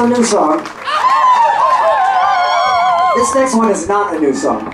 a new song. This next one is not a new song.